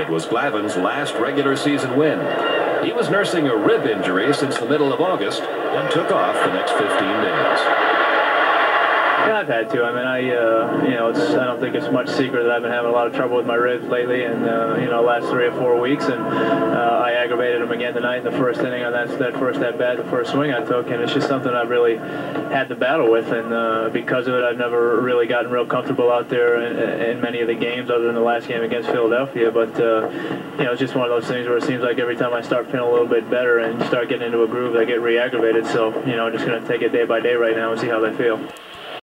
It was Glavine's last regular season win. He was nursing a rib injury since the middle of August and took off the next 15 days. Yeah, I've had to. I mean, I, uh, you know, it's I don't think it's much secret that I've been having a lot of trouble with my ribs lately, and uh, you know, last three or four weeks, and uh, I aggravated them again tonight in the first inning on that that first at bat, the first swing I took, and it's just something I've really had to battle with, and uh, because of it, I've never really gotten real comfortable out there in, in many of the games, other than the last game against Philadelphia. But uh, you know, it's just one of those things where it seems like every time I start feeling a little bit better and start getting into a groove, I get re-aggravated. So you know, I'm just going to take it day by day right now and see how they feel.